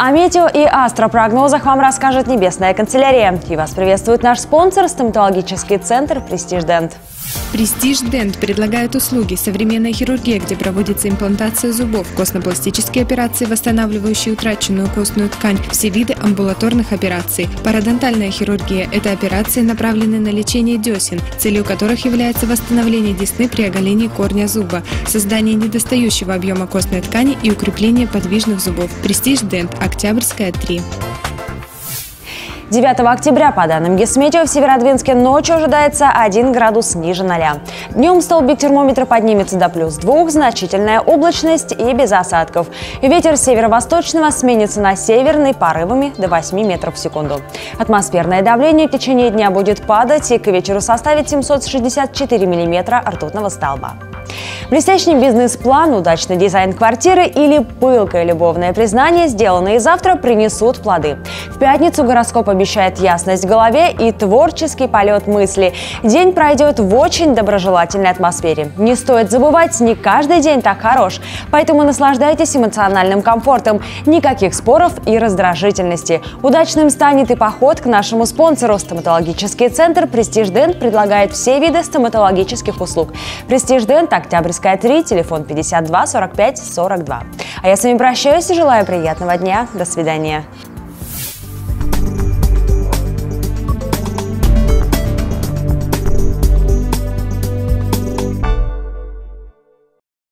О метео и астропрогнозах вам расскажет Небесная канцелярия. И вас приветствует наш спонсор – стоматологический центр «Престиж Дент». Престиж Дент предлагает услуги современной хирургии, где проводится имплантация зубов, костно-пластические операции, восстанавливающие утраченную костную ткань, все виды амбулаторных операций. Парадонтальная хирургия – это операции, направленные на лечение десен, целью которых является восстановление десны при оголении корня зуба, создание недостающего объема костной ткани и укрепление подвижных зубов. Престиж Дент, Октябрьская, 3. 9 октября, по данным Гесметео, в Северодвинске ночью ожидается 1 градус ниже 0. Днем столбик термометра поднимется до плюс 2, значительная облачность и без осадков. Ветер северо-восточного сменится на северный порывами до 8 метров в секунду. Атмосферное давление в течение дня будет падать и к вечеру составит 764 миллиметра ртутного столба. Блестящий бизнес-план, удачный дизайн квартиры или пылкое любовное признание, сделанные завтра, принесут плоды. В пятницу гороскоп обещает ясность в голове и творческий полет мысли. День пройдет в очень доброжелательной атмосфере. Не стоит забывать, не каждый день так хорош. Поэтому наслаждайтесь эмоциональным комфортом. Никаких споров и раздражительности. Удачным станет и поход к нашему спонсору. Стоматологический центр «Престиж Дент» предлагает все виды стоматологических услуг. «Престиж Дент» Октябрьская 3, телефон 52 45 42. А я с вами прощаюсь и желаю приятного дня. До свидания.